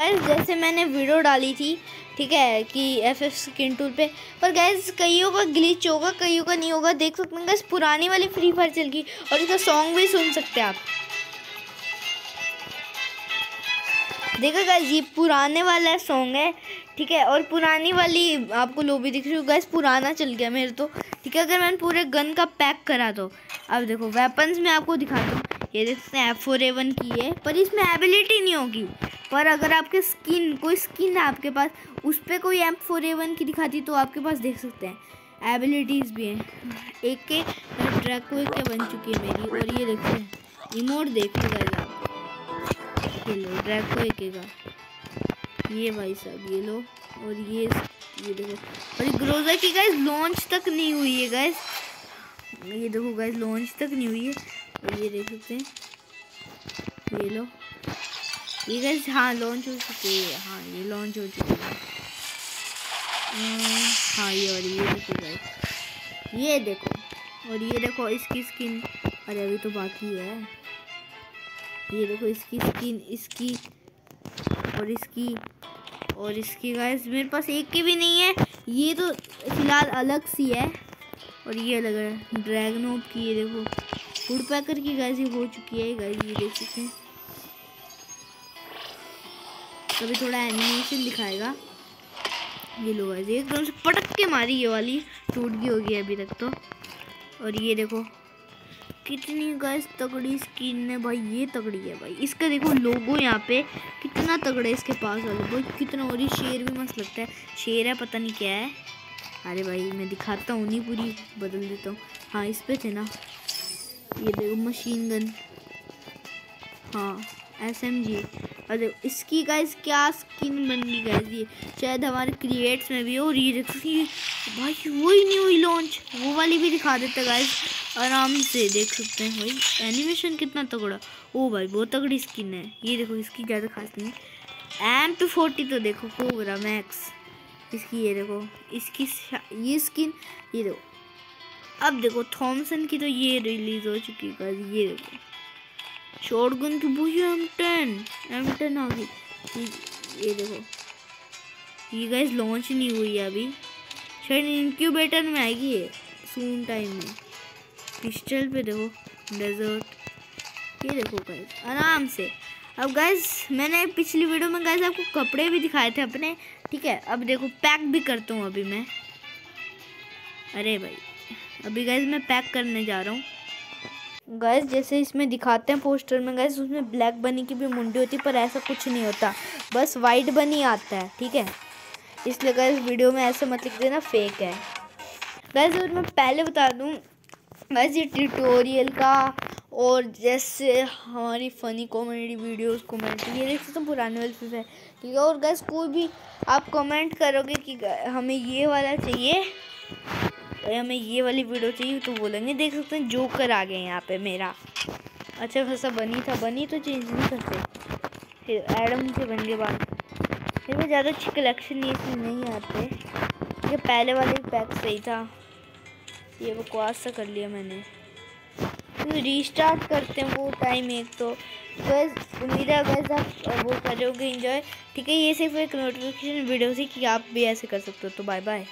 Gas जैसे मैंने video डाली थी, ठीक है, कि एफ़ एफ़ स्किन टूल पे। पर गैस कईयों का ग्लिच होगा कईयों का नहीं होगा, देख सकते हैं गैस पुरानी वाली फ्री फायर चल गई, और इसका सॉन्ग भी सुन सकते हैं आप। देखो गैस ये पुराने वाला सॉन्ग है, ठीक है, और पुरानी वाली आपको लोबी दिख रही हो गैस पुराना चल गया मेरे तो ठीक है, अगर मैंने पूरे गन का पैक करा तो। अब देखो वेपन्स में आपको दिखा हूँ, ये देख सकते हैं एफ़ फोर ए वन की है, पर इसमें एबिलिटी नहीं होगी। पर अगर आपके स्किन कोई स्किन है आपके पास, उस पर कोई एम फोर ए वन की दिखाती तो आपके पास देख सकते हैं। एबिलिटीज़ भी हैं। एक के ट्रैक को एक बन चुकी है मेरी, और ये देखते हैं इमोट देख गाइस आप लो को एक का। ये भाई साहब, ये लो, और ये ये देखो। और ग्रोजा की गाइस लॉन्च तक नहीं हुई है गाइस ये देखो गाइस लॉन्च तक नहीं हुई है। और ये देख सकते हैं। ये लो। ये गाइस हाँ लॉन्च हो चुकी है। हाँ ये लॉन्च हो चुकी है। हम्म, हाँ ये और ये देखो गाइस ये देखो और ये देखो इसकी स्किन अरे अभी तो बाकी है। ये देखो इसकी स्किन इसकी और इसकी और इसकी गाइस मेरे पास एक की भी नहीं है। ये तो फ़िलहाल अलग सी है। और ये अलग है। ड्रैगन की ये देखो। फ़ूड पैकर की गाइस ये हो चुकी है। गाइस ये देख सकते हैं। कभी थोड़ा एनिमेशन दिखाएगा। ये लो गाइस एकदम से पटक के मारी ये वाली। टूट गई होगी अभी तक तो। और ये देखो, कितनी गैस तगड़ी स्किन है भाई, ये तगड़ी है भाई। इसका देखो लोगो यहाँ पे, कितना तगड़ा है इसके पास वाले। भाई, कितना और ये शेर भी मस्त लगता है। शेर है, पता नहीं क्या है। अरे भाई, मैं दिखाता हूँ, नहीं पूरी, बदल देता हूँ। हाँ इस पे थे ना। ये देखो मशीन गन हाँ एस एम जी अरे, इसकी गाइस क्या स्किन बन गई गाइस ये? शायद हमारे क्रिएट्स में भी हो और ये देखो भाई, वही नहीं हुई लॉन्च वो वाली भी दिखा देते गाइस आराम से देख सकते हैं भाई। एनिमेशन कितना तगड़ा। ओ भाई, बहुत तगड़ी स्किन है। ये देखो, इसकी ज़्यादा खास नहीं एम टू फोर्टी तो देखो कोबरा मैक्स इसकी ये देखो, इसकी ये स्किन ये देखो। अब देखो थॉमसन की तो ये रिलीज़ हो चुकी है ये देखो। शॉटगन की बुझी एम टेन एम टेन आ गई। ये देखो। ये गाइस लॉन्च नहीं हुई है अभी। शायद इंक्यूबेटर में आएगी ये सून टाइम में। पिस्टल पे देखो डेजर्ट ये देखो गाइस आराम से। अब गाइस मैंने पिछली वीडियो में गाइस आपको कपड़े भी दिखाए थे अपने, ठीक है? अब देखो पैक भी करता हूँ अभी मैं। अरे भाई, अभी गाइस मैं पैक करने जा रहा हूँ। गैस जैसे इसमें दिखाते हैं पोस्टर में गैस उसमें ब्लैक बनी की भी मुंडी होती है पर ऐसा कुछ नहीं होता। बस वाइट बनी आता है, ठीक है? इसलिए गैस वीडियो में ऐसे मत लिख देना फेक है। गैस और मैं पहले बता दूँ गैस ये ट्यूटोरियल का, और जैसे हमारी फ़नी कॉमेडी वीडियोस कमेंट ये देख सकते पुराने वाले फिर ठीक है? और गैस कोई भी आप कमेंट करोगे कि हमें ये वाला चाहिए हमें ये वाली वीडियो चाहिए तो बोलेंगे देख सकते हैं, जोकर आ गए यहाँ पे मेरा। अच्छा खासा बनी था, बनी तो चेंज नहीं करते। फिर एडम से बन के बाद। फिर में ज़्यादा अच्छी कलेक्शन ये इसमें नहीं आते। ये पहले वाले पैक सही था। ये बकवास सा कर लिया मैंने। तो रीस्टार्ट करते हैं वो टाइम एक तो। बस उम्मीद है बस आप वो करोगे इंजॉय ठीक है, ये सिर्फ़ एक नोटिफिकेशन वीडियो थी कि आप भी ऐसे कर सकते हो तो बाय बाय